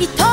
糸